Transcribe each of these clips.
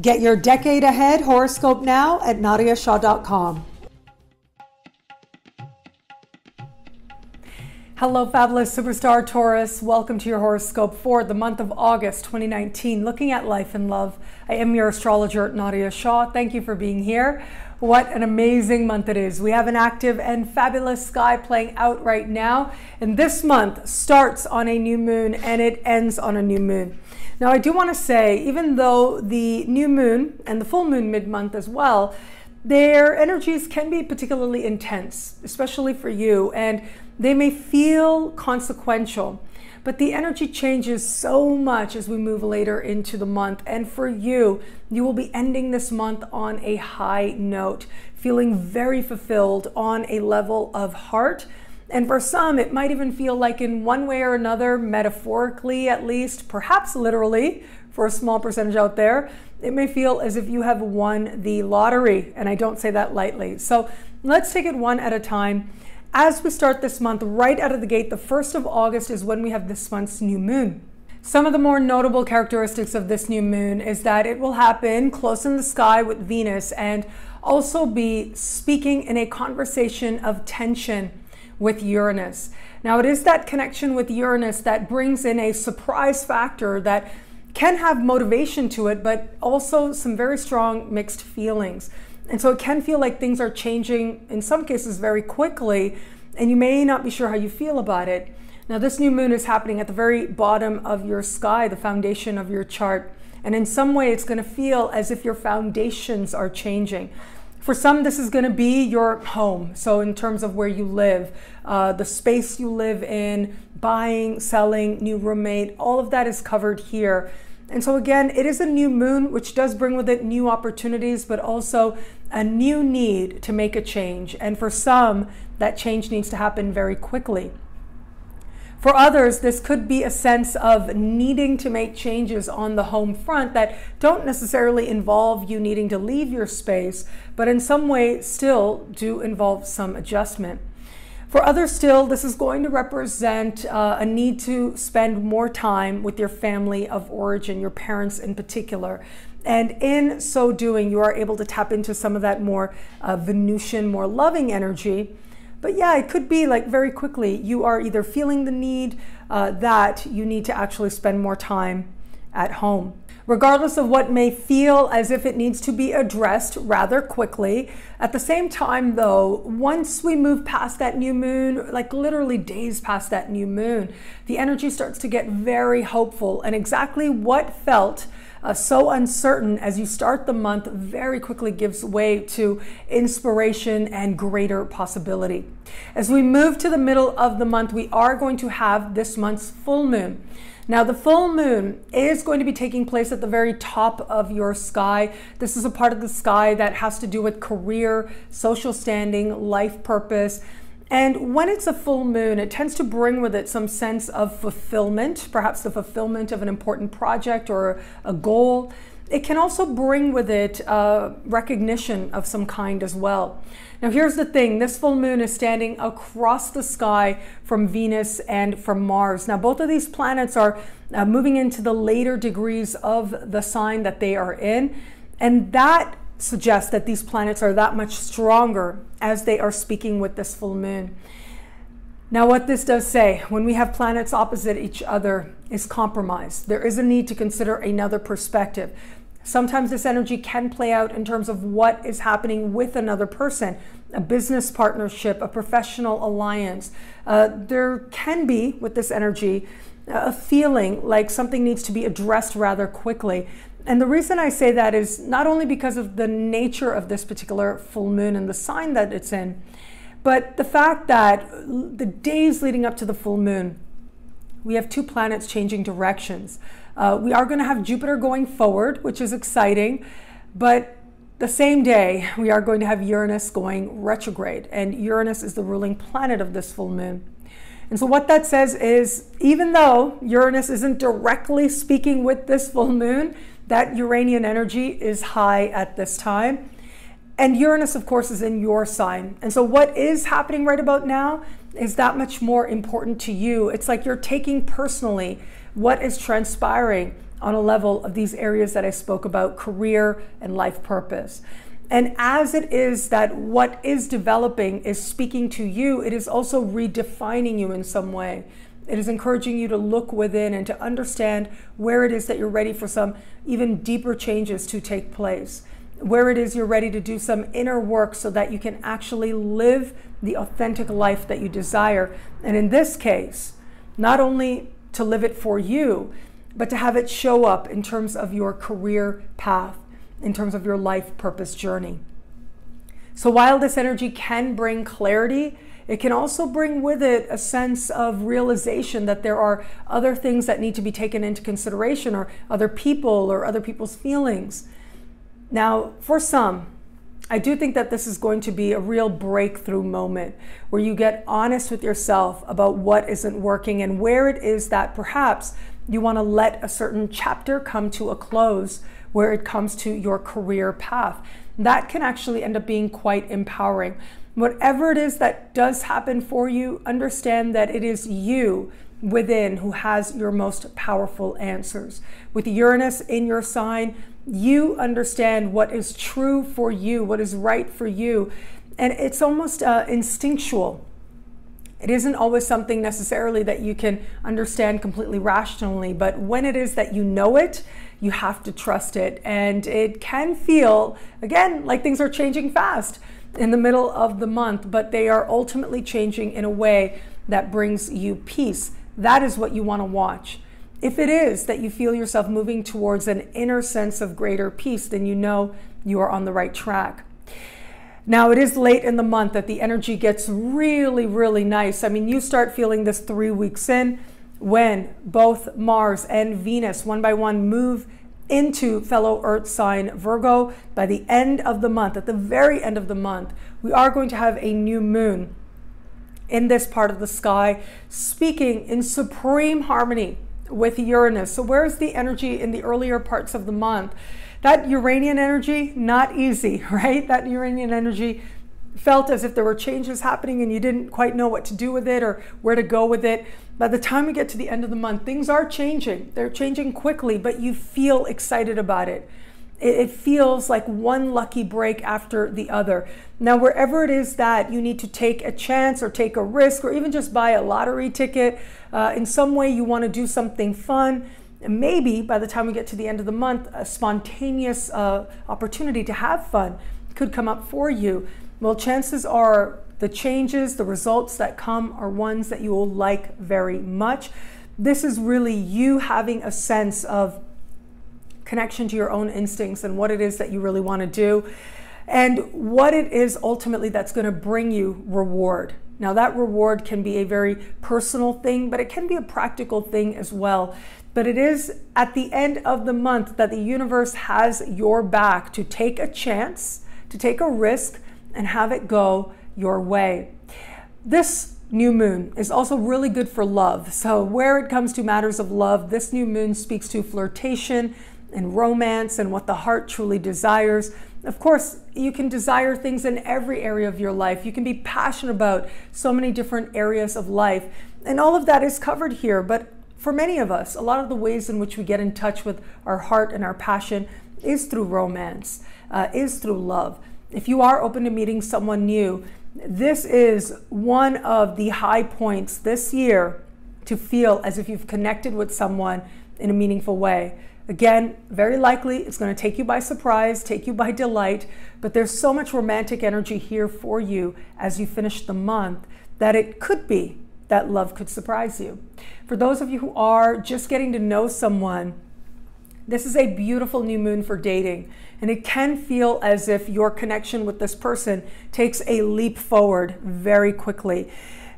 Get your decade ahead horoscope now at nadiyashah.com. Hello, fabulous superstar Taurus. Welcome to your horoscope for the month of August 2019, looking at life and love. I am your astrologer, Nadiya Shah. Thank you for being here. What an amazing month it is. We have an active and fabulous sky playing out right now. And this month starts on a new moon and it ends on a new moon. Now, I do want to say, even though the new moon and the full moon mid month as well, their energies can be particularly intense, especially for you, and they may feel consequential. But the energy changes so much as we move later into the month. And for you, you will be ending this month on a high note, feeling very fulfilled on a level of heart and for some, it might even feel like, in one way or another, metaphorically at least, perhaps literally, for a small percentage out there, it may feel as if you have won the lottery. And I don't say that lightly. So let's take it one at a time. As we start this month, right out of the gate, the 1st of August is when we have this month's new moon. Some of the more notable characteristics of this new moon is that it will happen close in the sky with Venus and also be speaking in a conversation of tension with Uranus. Now, it is that connection with Uranus that brings in a surprise factor that can have motivation to it, but also some very strong mixed feelings. And so it can feel like things are changing in some cases very quickly, and you may not be sure how you feel about it. Now, this new moon is happening at the very bottom of your sky, the foundation of your chart. And in some way, it's going to feel as if your foundations are changing. For some, this is going to be your home. So, in terms of where you live, uh, the space you live in, buying, selling, new roommate, all of that is covered here. And so, again, it is a new moon, which does bring with it new opportunities, but also a new need to make a change. And for some, that change needs to happen very quickly. For others, this could be a sense of needing to make changes on the home front that don't necessarily involve you needing to leave your space, but in some way still do involve some adjustment. For others, still, this is going to represent uh, a need to spend more time with your family of origin, your parents in particular. And in so doing, you are able to tap into some of that more uh, Venusian, more loving energy but yeah, it could be like very quickly you are either feeling the need uh, that you need to actually spend more time at home. Regardless of what may feel as if it needs to be addressed rather quickly, at the same time, though, once we move past that new moon, like literally days past that new moon, the energy starts to get very hopeful. And exactly what felt uh, so uncertain as you start the month very quickly gives way to inspiration and greater possibility. As we move to the middle of the month, we are going to have this month's full moon. Now, the full moon is going to be taking place at the very top of your sky. This is a part of the sky that has to do with career, social standing, life purpose. And when it's a full moon, it tends to bring with it some sense of fulfillment, perhaps the fulfillment of an important project or a goal. It can also bring with it uh, recognition of some kind as well. Now, here's the thing this full moon is standing across the sky from Venus and from Mars. Now, both of these planets are uh, moving into the later degrees of the sign that they are in. And that suggests that these planets are that much stronger as they are speaking with this full moon. Now, what this does say, when we have planets opposite each other, is compromise. There is a need to consider another perspective. Sometimes this energy can play out in terms of what is happening with another person, a business partnership, a professional alliance. Uh, there can be, with this energy, a feeling like something needs to be addressed rather quickly. And the reason I say that is not only because of the nature of this particular full moon and the sign that it's in, but the fact that the days leading up to the full moon, we have two planets changing directions. Uh, we are going to have Jupiter going forward, which is exciting, but the same day we are going to have Uranus going retrograde, and Uranus is the ruling planet of this full moon. And so, what that says is even though Uranus isn't directly speaking with this full moon, that Uranian energy is high at this time. And Uranus, of course, is in your sign. And so, what is happening right about now is that much more important to you. It's like you're taking personally what is transpiring on a level of these areas that I spoke about career and life purpose. And as it is that what is developing is speaking to you, it is also redefining you in some way. It is encouraging you to look within and to understand where it is that you're ready for some even deeper changes to take place. Where it is you're ready to do some inner work so that you can actually live the authentic life that you desire. And in this case, not only to live it for you, but to have it show up in terms of your career path, in terms of your life purpose journey. So while this energy can bring clarity, it can also bring with it a sense of realization that there are other things that need to be taken into consideration, or other people, or other people's feelings. Now, for some, I do think that this is going to be a real breakthrough moment where you get honest with yourself about what isn't working and where it is that perhaps you want to let a certain chapter come to a close where it comes to your career path. That can actually end up being quite empowering. Whatever it is that does happen for you, understand that it is you within who has your most powerful answers. With Uranus in your sign, you understand what is true for you, what is right for you. And it's almost uh, instinctual. It isn't always something necessarily that you can understand completely rationally, but when it is that you know it, you have to trust it. And it can feel, again, like things are changing fast in the middle of the month, but they are ultimately changing in a way that brings you peace. That is what you want to watch. If it is that you feel yourself moving towards an inner sense of greater peace, then you know you are on the right track. Now, it is late in the month that the energy gets really, really nice. I mean, you start feeling this three weeks in when both Mars and Venus, one by one, move into fellow Earth sign Virgo. By the end of the month, at the very end of the month, we are going to have a new moon in this part of the sky, speaking in supreme harmony with Uranus. So, where's the energy in the earlier parts of the month? That Uranian energy, not easy, right? That Uranian energy felt as if there were changes happening and you didn't quite know what to do with it or where to go with it. By the time we get to the end of the month, things are changing. They're changing quickly, but you feel excited about it. It feels like one lucky break after the other. Now, wherever it is that you need to take a chance or take a risk or even just buy a lottery ticket, uh, in some way you want to do something fun, maybe by the time we get to the end of the month, a spontaneous uh, opportunity to have fun could come up for you. Well, chances are the changes, the results that come are ones that you will like very much. This is really you having a sense of connection to your own instincts and what it is that you really want to do and what it is ultimately that's going to bring you reward. Now, that reward can be a very personal thing, but it can be a practical thing as well. But it is at the end of the month that the universe has your back to take a chance, to take a risk, and have it go your way. This new moon is also really good for love. So, where it comes to matters of love, this new moon speaks to flirtation and romance and what the heart truly desires. Of course, you can desire things in every area of your life. You can be passionate about so many different areas of life. And all of that is covered here. But for many of us, a lot of the ways in which we get in touch with our heart and our passion is through romance, uh, is through love. If you are open to meeting someone new, this is one of the high points this year to feel as if you've connected with someone in a meaningful way. Again, very likely it's going to take you by surprise, take you by delight, but there's so much romantic energy here for you as you finish the month that it could be that love could surprise you. For those of you who are just getting to know someone, this is a beautiful new moon for dating, and it can feel as if your connection with this person takes a leap forward very quickly.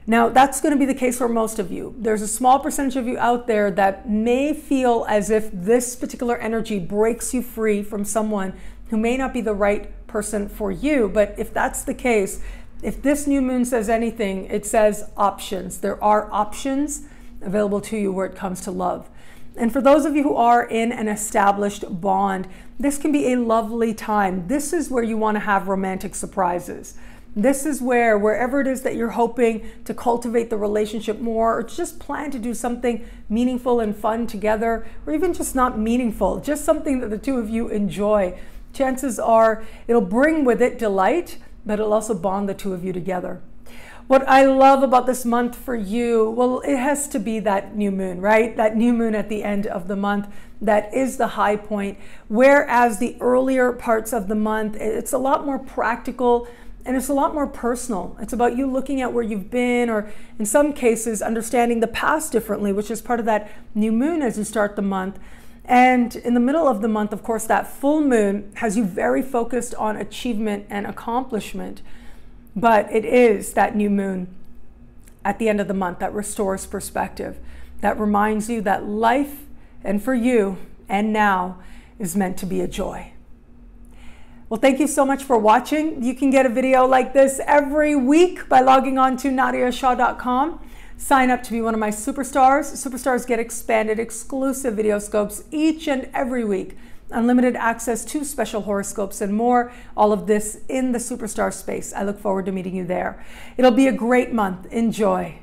Now, that's going to be the case for most of you. There's a small percentage of you out there that may feel as if this particular energy breaks you free from someone who may not be the right person for you. But if that's the case, if this new moon says anything, it says options. There are options available to you where it comes to love. And for those of you who are in an established bond, this can be a lovely time. This is where you want to have romantic surprises. This is where, wherever it is that you're hoping to cultivate the relationship more, or just plan to do something meaningful and fun together, or even just not meaningful, just something that the two of you enjoy, chances are it'll bring with it delight, but it'll also bond the two of you together. What I love about this month for you, well, it has to be that new moon, right? That new moon at the end of the month that is the high point. Whereas the earlier parts of the month, it's a lot more practical and it's a lot more personal. It's about you looking at where you've been, or in some cases, understanding the past differently, which is part of that new moon as you start the month. And in the middle of the month, of course, that full moon has you very focused on achievement and accomplishment. But it is that new moon at the end of the month that restores perspective, that reminds you that life, and for you and now, is meant to be a joy. Well, thank you so much for watching. You can get a video like this every week by logging on to nadiyashah.com. Sign up to be one of my superstars. Superstars get expanded exclusive video scopes each and every week unlimited access to special horoscopes and more. All of this in the superstar space. I look forward to meeting you there. It'll be a great month. Enjoy.